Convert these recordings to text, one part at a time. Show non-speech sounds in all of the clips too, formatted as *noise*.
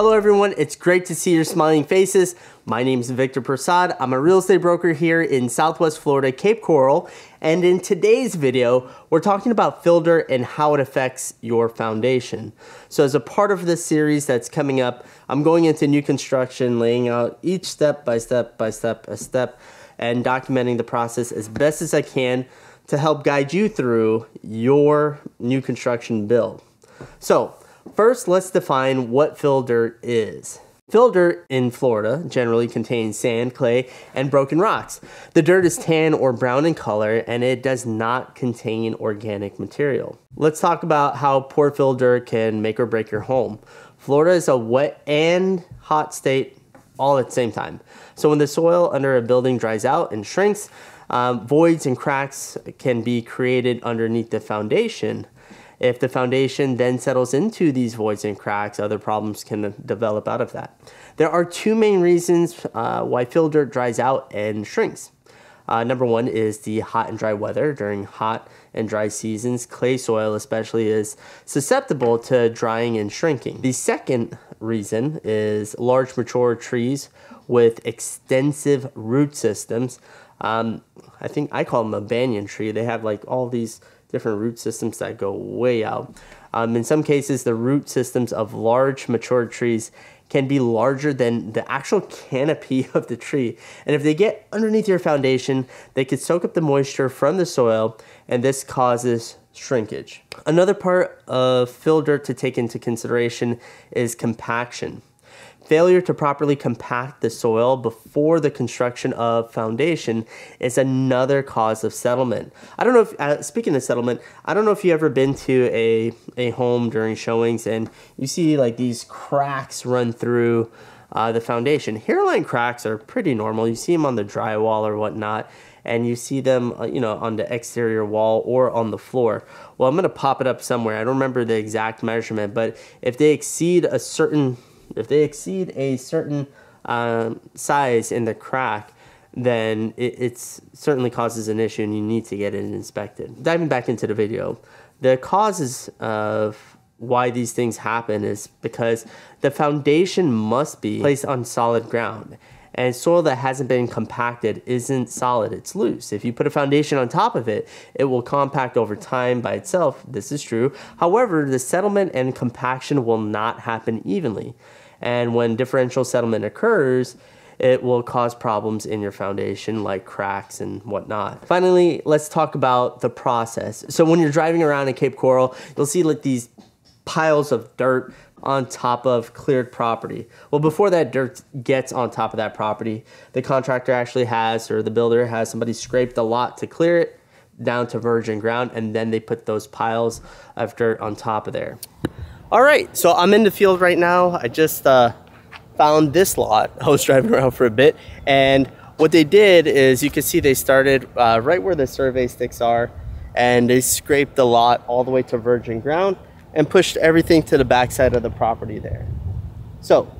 Hello everyone, it's great to see your smiling faces. My name is Victor Persaud. I'm a real estate broker here in Southwest Florida, Cape Coral. And in today's video, we're talking about fill dirt and how it affects your foundation. So as a part of this series that's coming up, I'm going into new construction, laying out each step by step by step a step and documenting the process as best as I can to help guide you through your new construction build. So First, let's define what fill dirt is. Fill dirt in Florida generally contains sand, clay, and broken rocks. The dirt is tan or brown in color and it does not contain organic material. Let's talk about how poor fill dirt can make or break your home. Florida is a wet and hot state all at the same time. So when the soil under a building dries out and shrinks, um, voids and cracks can be created underneath the foundation. If the foundation then settles into these voids and cracks, other problems can develop out of that. There are two main reasons uh, why fill dirt dries out and shrinks. Uh, number one is the hot and dry weather. During hot and dry seasons, clay soil especially is susceptible to drying and shrinking. The second reason is large mature trees with extensive root systems. Um, I think I call them a banyan tree. They have like all these different root systems that go way out. Um, in some cases, the root systems of large mature trees can be larger than the actual canopy *laughs* of the tree. And if they get underneath your foundation, they could soak up the moisture from the soil, and this causes shrinkage. Another part of fill dirt to take into consideration is compaction. Failure to properly compact the soil before the construction of foundation is another cause of settlement. I don't know if, uh, speaking of settlement, I don't know if you've ever been to a, a home during showings and you see like these cracks run through uh, the foundation. Hairline cracks are pretty normal. You see them on the drywall or whatnot and you see them, uh, you know, on the exterior wall or on the floor. Well, I'm going to pop it up somewhere. I don't remember the exact measurement, but if they exceed a certain if they exceed a certain um, size in the crack, then it it's, certainly causes an issue and you need to get it inspected. Diving back into the video, the causes of why these things happen is because the foundation must be placed on solid ground. And soil that hasn't been compacted isn't solid, it's loose. If you put a foundation on top of it, it will compact over time by itself. This is true. However, the settlement and compaction will not happen evenly. And when differential settlement occurs, it will cause problems in your foundation like cracks and whatnot. Finally, let's talk about the process. So when you're driving around in Cape Coral, you'll see like these piles of dirt on top of cleared property. Well, before that dirt gets on top of that property, the contractor actually has, or the builder has somebody scraped the lot to clear it down to virgin ground, and then they put those piles of dirt on top of there. All right, so I'm in the field right now. I just uh, found this lot. *laughs* I was driving around for a bit, and what they did is you can see they started uh, right where the survey sticks are, and they scraped the lot all the way to virgin ground and pushed everything to the backside of the property there. So,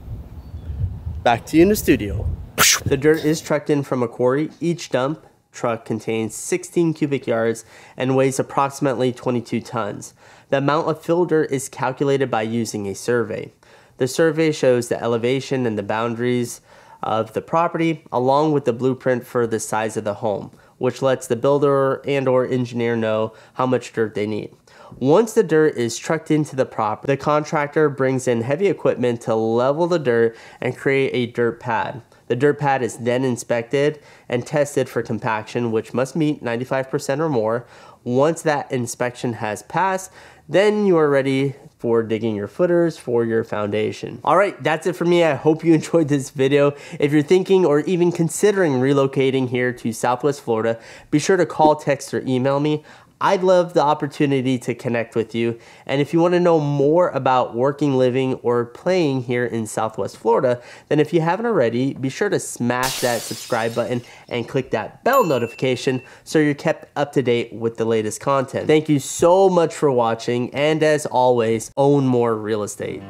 back to you in the studio. *laughs* The dirt is trucked in from a quarry. Each dump truck contains 16 cubic yards and weighs approximately 22 tons. The amount of fill dirt is calculated by using a survey. The survey shows the elevation and the boundaries of the property along with the blueprint for the size of the home, which lets the builder and or engineer know how much dirt they need. Once the dirt is trucked into the property, the contractor brings in heavy equipment to level the dirt and create a dirt pad. The dirt pad is then inspected and tested for compaction, which must meet 95% or more. Once that inspection has passed, then you are ready for digging your footers for your foundation. All right, that's it for me. I hope you *laughs* enjoyed this video. If you're thinking or even considering relocating here to Southwest Florida, be sure to call, text, or email me. I'd love the opportunity to connect with you. And if you want to know more about working, living, or playing here in Southwest Florida, then if you haven't already, be sure to smash that subscribe button and click that bell notification so you're kept up to date with the latest content. Thank you so much for watching, and as always, own more real estate.